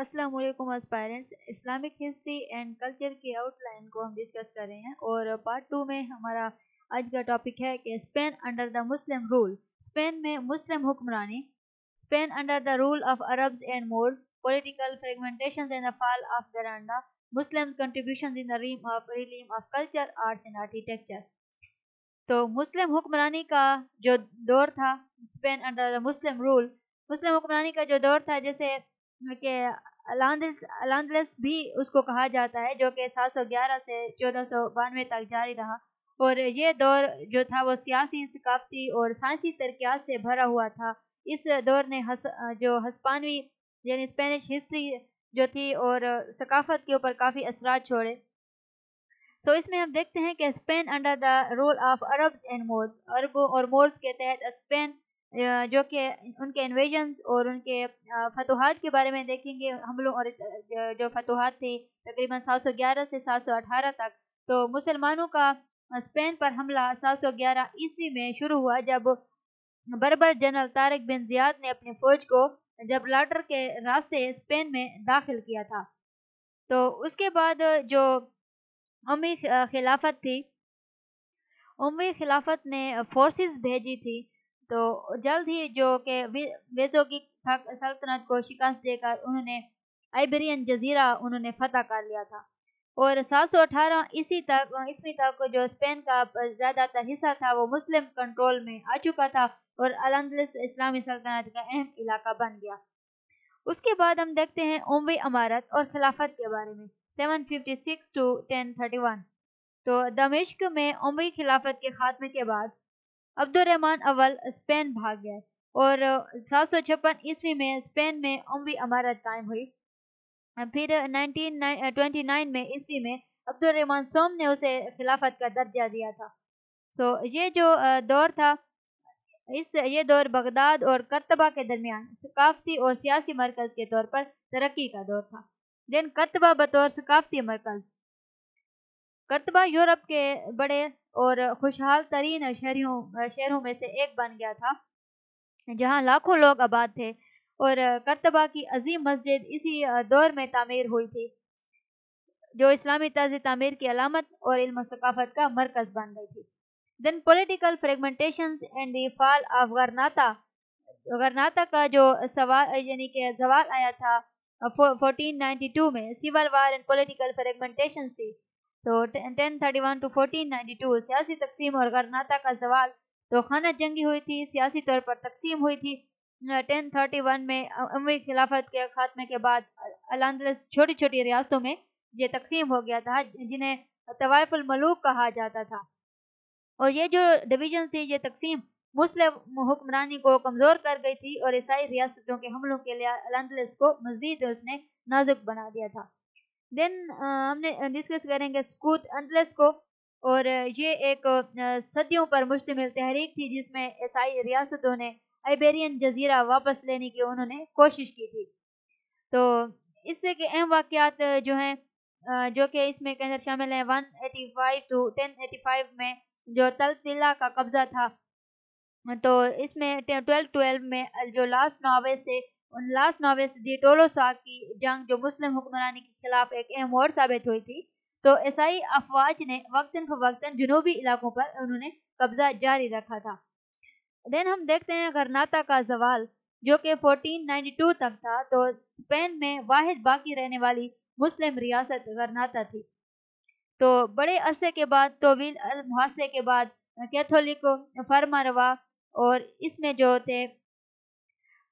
अस्सलाम वालेकुम aspirants Islamic history and culture की आउटलाइन को हम डिस्कस कर रहे हैं और पार्ट टू में हमारा आज का टॉपिक है कि Spain under the Muslim rule Spain में Muslim हुक्मरानी Spain under the rule of Arabs and Moors political fragmentation in the fall of Granada Muslim contribution in the realm of realm of culture arts and architecture तो Muslim हुक्मरानी का जो दौर था Spain under the Muslim rule Muslim हुक्मरानी का जो दौर था, जैसे कि अलांदलस भी उसको कहा जाता है जो कि 711 से चौदह तक जारी रहा। और ये दौर जो था वो सियासी सकाफती और साइंसी तरक्यात से भरा हुआ था। इस दौर ने हस, जो हस्पानवी यानी स्पेनिश हिस्ट्री जो थी और सकाफत के ऊपर काफ़ी असरा छोड़े। सो so, इसमें हम देखते हैं कि Spain under the rule of Arabs and Moors अरबों और मोर्स के तहत स्पेन जो कि उनके इन्वेजन्स और उनके फतूहत के बारे में देखेंगे हमलों और जो फतूहत थे तकरीबन 711 से 718 तक। तो मुसलमानों का स्पेन पर हमला 711 ईस्वी में शुरू हुआ जब बरबर जनरल तारक बिन जियाद ने अपनी फ़ौज को जब लाटर के रास्ते स्पेन में दाखिल किया था। तो उसके बाद जो उमी खिलाफत थी उमी खिलाफत ने फोर्सेस भेजी थी। तो जल्द ही जो कि वेजो की सल्तनत को शिकस्त देकर उन्होंने आइबेरियन जजीरा उन्होंने फतह कर लिया था। और 718 इसी तक, ईस्वी तक जो स्पेन का ज़्यादातर हिस्सा था, वो मुस्लिम कंट्रोल में आ चुका था और अलंदलस इस्लामी सल्तनत का अहम इलाका बन गया। उसके बाद हम देखते हैं उमवी अमारत और खिलाफत के बारे में 756 टू 1031 तो दमिश्क में उमवी खिलाफत के खात्मे के बाद अब्दुलरहमान अव्वल स्पेन भाग गए और सात सौ छप्पन ईस्वी में स्पेन में उमवी अमारत कायम हुई। फिर 1929 में ईस्वी में अब्दुलरहमान सोम ने उसे खिलाफत का दर्जा दिया था। सो, ये जो दौर था, इस, ये दौर बगदाद और करतबा के दरमियान सकाफती और सियासी मरकज़ के तौर पर तरक्की का दौर था। देन करतबा बतौर सकाफती मरकज़। करतबा यूरोप के बड़े और खुशहाल तरीन शहरों शहरों में से एक बन गया था, जहाँ लाखों लोग आबाद थे और करतबा की अजीम मस्जिद इसी दौर में तामीर हुई थी, जो इस्लामी तर्ज तमीर की अलामत और इल्म सकाफत का मरकज़ बन गई थी। Then political fragmentation and fall of गरनाता गरनाता का जो सवाल, यानी कि जवाल आया था 1492 में civil war and political fragmentation से तो ten thirty one to fourteen ninety two सियासी तकसीम और गरनाता का जवाल। तो खाना जंगी हुई थी, सियासी तौर पर तकसीम हुई थी। टेन थर्टी वन में अमवी खिलाफत के खात्मे के बाद अलंदलस छोटी छोटी रियासतों में ये तकसीम हो गया था जिन्हें तवायफुल मलूक कहा जाता था। और ये जो डिवीज़न थी, ये तकसीम मुस्लिम हुक्मरानी को कमज़ोर कर गई थी और ईसाई रियासतों के हमलों के लिए अलंदलस को मज़ीद उसने नाजुक बना दिया था। देन uh, हमने डिस्कस करेंगे स्कूत अंतलस को और ये एक सदियों पर मुश्तमिल तहरीक थी जिसमें ईसाई रियासतों ने आइबेरियन जजीरा वापस लेने की उन्होंने कोशिश की थी। तो इससे के अहम वाक़ात जो हैं जो कि इसमें के अंदर शामिल हैं 185 टू 1085 में जो तल तिला का कब्ज़ा था। तो इसमें ट्वेल्व ट्वेल्व में जो लास्ट नॉवेस थे उन लास्ट नॉवेस दी टोलोसा की जंग जो मुस्लिम हुक्मरानी के खिलाफ एक अहम और साबित हुई थी। तो ईसाई अफवाज ने वक्तन फवक्तन जनूबी इलाकों पर उन्होंने कब्जा जारी रखा था। देन हम देखते हैं गरनाता का जवाल जो कि 1492 तक था तो स्पेन में वाहिद बाकी रहने वाली मुस्लिम रियासत गरनाता थी। तो बड़े अरसे के बाद, तोवील मुहासरे के बाद, कैथोलिक फरमा रवा और इसमें जो थे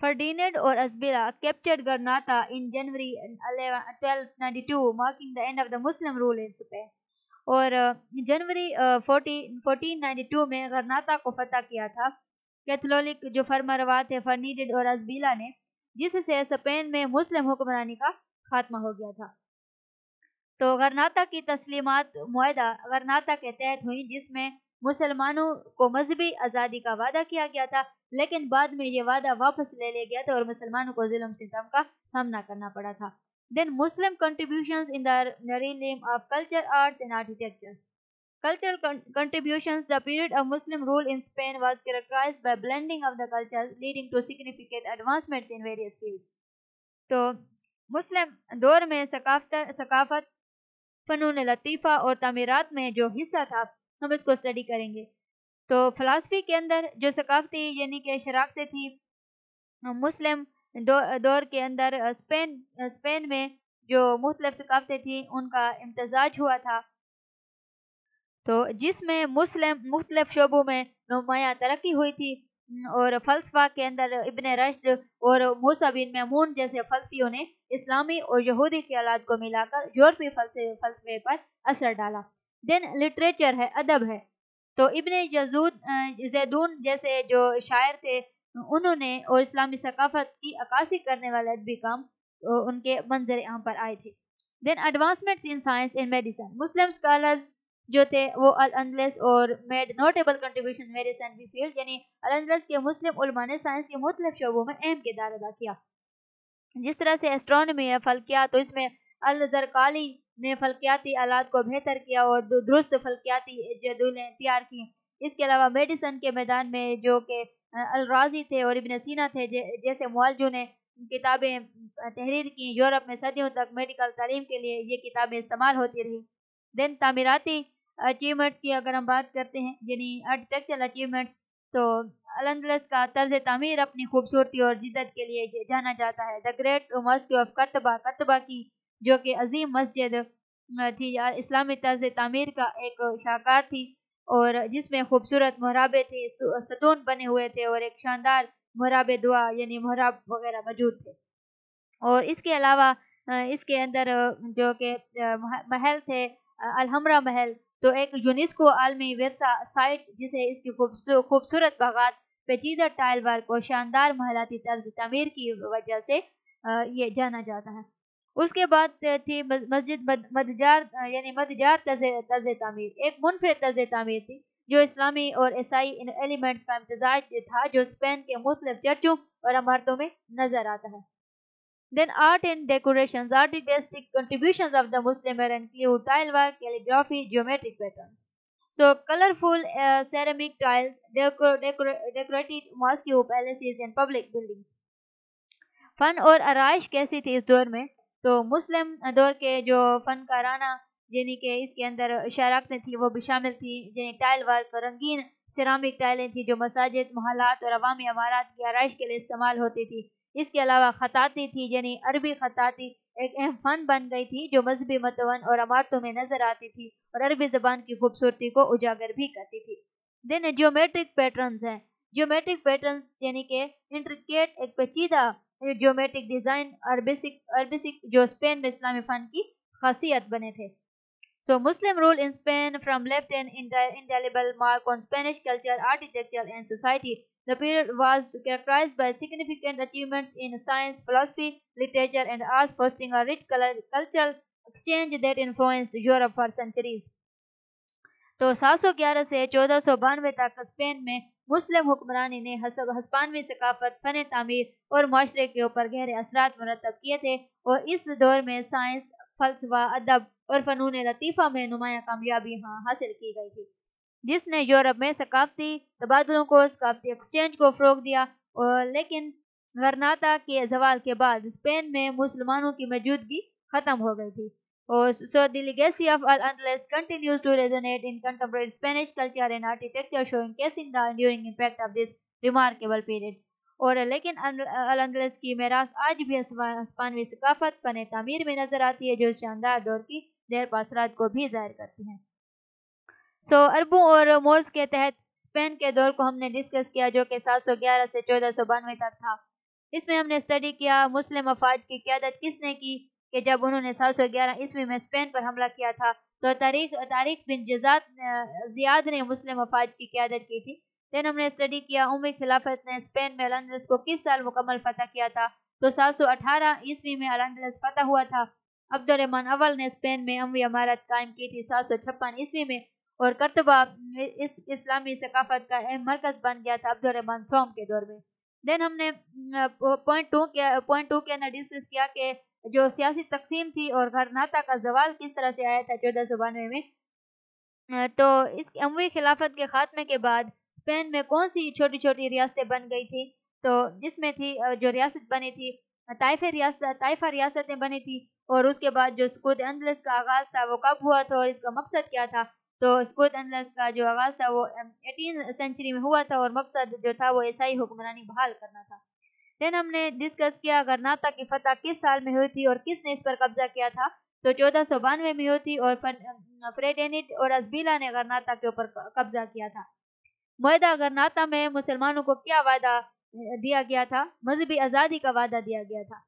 Ferdinand or Asbila captured Garnata in January 1292, marking the end of the Muslim rule in Spain. और जनवरी फोर्टीन नाइन्टी टू में गरनाता को फतह किया था। कैथोलिक जो फरमरवा थे फर्नीडेड और अजबीला ने जिससे स्पेन में मुस्लिम हुक्मरानी का खात्मा हो गया था। तो गरनाता की तस्लीमत मुआदा गरनाता के तहत हुई जिसमें मुसलमानों को मजहबी आज़ादी का वादा किया गया था। लेकिन बाद में ये वादा वापस ले लिया गया था और मुसलमानों को जुल्म सितम का सामना करना पड़ा था then Muslim contribution in the of culture arts and architecture Cultural contributions, the period of Muslim rule in Spain was characterized by blending of the cultures, leading to significant advancements in various fields. तो मुस्लिम दौर में सकाफत सकाफत फ़नून लतीफ़ा और तमीरत में जो हिस्सा था हम इसको स्टडी करेंगे तो फ़िलासफ़ी के अंदर जो सकाफती यानी कि शराकतें थी मुस्लिम दौ, दौर के अंदर स्पेन स्पेन में जो मुख्तलिफ़ सकाफतें थी उनका इम्तजाज हुआ था। तो जिसमें मुस्लिम मुख्तलिफ़ शोबों में नुमाया तरक्की हुई थी और फ़लसफ़ा के अंदर इबन रश्द और मूसा बिन महमून जैसे फ़लसफियों ने इस्लामी और यहूदी ख्याल को मिलाकर यूरोपी फ़लसफे पर असर डाला। देन लिटरेचर है अदब है। तो इबन जजूद जैदून जैसे जो शायर थे, उन्होंने और इस्लामी सकाफत की अक्सी करने वाले अदबी काम तो उनके मंजर यहाँ पर आए थे। Then advancements in science in medicine Muslim scholars जो थे, वो अल अंदलस और made notable contribution scientific field यानी अल अंदलस के मुस्लिम उलमा ने साइंस के मुख्तलिफ़ शोबों में अहम किरदार अदा किया। जिस तरह से एस्ट्रोनॉमी है फल्कियात तो इसमें अल जरकाली ने फल्कियाती आलात को बेहतर किया और दुरुस्त फल्कियाती जदूलें तैयार की। इसके अलावा मेडिसन के मैदान में जो कि अलराजी थे और इबन सीना थे जैसे मुआलजू ने किताबें तहरीर की, यूरोप में सदियों तक मेडिकल तालीम के लिए ये किताबें इस्तेमाल होती रही। दिन तमीराती अचीवमेंट्स की अगर हम बात करते हैं, यानी आर्किटेक्चरल अचीवमेंट्स तो अलंदलस का तर्ज तमीर अपनी खूबसूरती और जिदत के लिए जाना जाता है। द ग्रेट मस्क ऑफ़ करतबा करतबा की जो कि अजीम मस्जिद थी इस्लामी तर्ज तमीर का एक शाहकार थी और जिसमें खूबसूरत मुहराबे थे सतून बने हुए थे और एक शानदार मुहराब दुआ यानी मुहराब वगैरह मौजूद थे। और इसके अलावा इसके अंदर जो कि महल थे अलहमरा महल तो एक यूनेस्को आलमी विरसा साइट जिसे इसकी खूबसूरत बागात, पेचीदा टाइल वर्क और शानदार महलाती तर्ज तमीर की वजह से ये जाना जाता है। उसके बाद थी मस्जिद मदजार यानी मदजार तर्ज तमीर। एक मुनफरद तर्ज तमीर थी, जो इस्लामी और ईसाई इन एलिमेंट्स का इम्तजाज था, जो स्पेन के मुख्तु चर्चों और अमारतों में नज़र आता है। Then art and decoration artistic contribution of the Muslim tile work calligraphy geometric pattern so colourful ceramic tiles mosque palaces and public buildings fun और आरइश कैसी थी इस दौर में? तो मुस्लिम दौर के जो फनकाराना यानी कि इसके अंदर शराकतें थी, वो भी शामिल थी। यानी टाइल वर्क, रंगीन सिरामिक टाइलें थी, जो मसाजिद महलात और अवामी अमारात की आरइश के लिए इस्तेमाल होती थी। इसके अलावा ख़ताती थी यानी अरबी ख़ताती एक अहम फ़न बन गई थी, जो मजहबी मतवन और अमारतों में नज़र आती थी और अरबी ज़बान की खूबसूरती को उजागर भी करती थी। देन जियोमेट्रिक पैटर्न्स हैं। जियोमेट्रिक पैटर्न्स यानी कि इंट्रिकेट एक पेचीदा ज्योमेट्रिक डिज़ाइन अरबिसिक अरबिसिक जो स्पेन में इस्लामी फन की खासियत बने थे। So Muslim rule in Spain from left and indelible mark on Spanish culture architecture and society the period was characterize by significant achievements in science philosophy literature and art fostering cultural exchange that influenced Europe for centuries तो सात सौ ग्यारह से चौदह तक Spain में Muslim हुक्मरानी ने हस्पानवी सकाफत fun तमीर और माशरे के ऊपर गहरे असरात मरतब किए थे और इस दौर में साइंस, फलसफा, अदब और फ़नून लतीफ़ा में नुमाया कामयाबी हाँ हासिल की गई थी। जिसने यूरोप में सकाफती तबादलों को, सकाफती एक्सचेंज को फ़रोग दिया और लेकिन गरनाता के जवाल के बाद स्पेन में मुसलमानों की मौजूदगी ख़त्म हो गई थी। और so the legacy of Al-Andalus continues to resonate in contemporary Spanish culture and architecture showcasing the enduring impact of this remarkable period और लेकिन अल-अंदलस की मेरास आज भी स्पानवी सकाफत फन तामीर में नज़र आती है जो शानदार दौर की देर पासरात को भी ज़ाहिर करती हैं सो so, अरबों और मोर्स के तहत स्पेन के दौर को हमने डिस्कस किया जो कि 711 से चौदह तक था इसमें हमने स्टडी किया मुस्लिम अफाज की क्यादत किसने की कि जब उन्होंने 711 ईस्वी में स्पेन पर हमला किया था तो तारीख तारीख बिन जजात जियाद ने मुस्लिम अफाज की क्यादत की थी। देन हमने स्टडी किया उम्र खिलाफत ने स्पेन में अलंदलस को किस साल मुकम्मल फतह किया था? तो 718 ईस्वी में अलंदलस फतह हुआ था। अब्दुलरहमान अव्वल ने स्पेन में अमवी अमारत कायम की थी सात सौ छप्पन ईस्वी में और करतबा इस इस्लामी सकाफत का अहम मरकज बन गया था अब्दुलरहमान सोम के दौर में। देन हमने पॉइंट टू के पॉइंट टू के अंदर डिस्कस किया कि जो सियासी तकसीम थी और घरनाता का जवाल किस तरह से आया था चौदह सौ बानवे में? तो इस अमवी खिलाफत के खात्मे के बाद स्पेन में कौन सी छोटी छोटी रियासतें बन गई थी? तो जिसमें थी जो रियासत बनी थी, ताइफे रियासत, ताइफा रियासतें बनी थी और उसके बाद जो स्कूद अंदलस का आगाज़ था वो कब हुआ था और इसका मकसद क्या था? तो स्कूद अंदलस का जो आगाज़ था वो एटीन सेंचुरी में हुआ था और मकसद जो था वो ईसाई हुक्मरानी बहाल करना था। देन हमने डिस्कस किया गरनाता की फतह किस साल में हुई थी और किसने इस पर कब्जा किया था। तो चौदह सौ बानवे में हुई थी और फ्रेडेनिट और अजबीला ने गरनाता के ऊपर कब्जा किया था। मुहिदा गरनाता में मुसलमानों को क्या वायदा दिया गया था? मजहबी आज़ादी का वादा दिया गया था।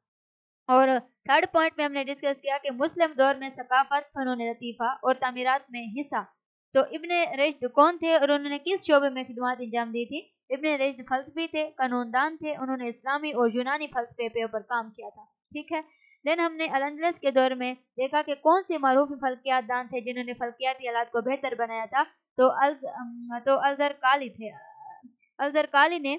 और थर्ड पॉइंट में हमने डिस्कस किया कि मुस्लिम दौर में सकाफत फनून लतीफ़ा और तमीरत में हिस्सा। तो इब्ने रश्द कौन थे और उन्होंने किस शोबे में खिदमत अंजाम दी थी? इब्ने रश्द फलसफी थे, कानूनदान थे, उन्होंने इस्लामी और यूनानी फलसफे पे ऊपर काम किया था। ठीक है? देन हमने अलंदलस के दौर में देखा कि कौन से मरूफ फलकियात दान थे जिन्होंने फलकियाती आलात को बेहतर बनाया था। तो अल्ज तो अलजर काली थे। अलजर काली ने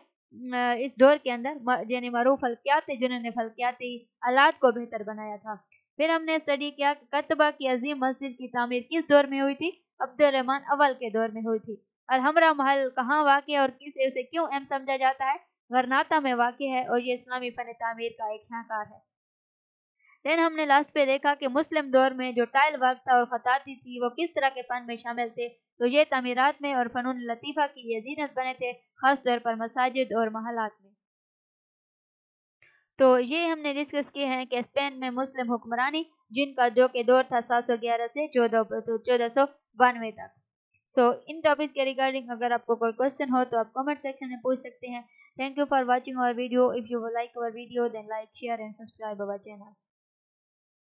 इस दौर के अंदर यानी मरूफ फलकियात थे जिन्होंने फलकियाती आलात को बेहतर बनाया था। फिर हमने स्टडी किया कि कतबा की अजीम मस्जिद की तामीर किस दौर में हुई थी? अब्दुलरहमान अव्वल के दौर में हुई थी। और हमरा महल कहाँ वाक़ और किसे उसे क्यों अहम समझा जाता है? गरनाता में वाक़ है और ये इस्लामी फ़न तमीर का एक शाहकार है। देन हमने लास्ट पे देखा कि मुस्लिम दौर में जो टाइल वर्क था और ख़ताती थी, वो किस तरह के फ़न में शामिल थे? तो ये तमीरत में और फ़नून लतीफ़ा की ये जीनत बने थे, ख़ास तौर पर मसाजिद और महलात में। तो ये हमने डिस्कस किए हैं कि स्पेन में मुस्लिम हुक्मरानी, जिनका जो के दौर था सात सौ ग्यारह से चौदह चौदह सौ बानवे तक। सो so, इन टॉपिक्स के रिगार्डिंग अगर आपको कोई क्वेश्चन हो तो आप कमेंट सेक्शन में पूछ सकते हैं। Thank you for watching our video if you like our video then like share and subscribe our channel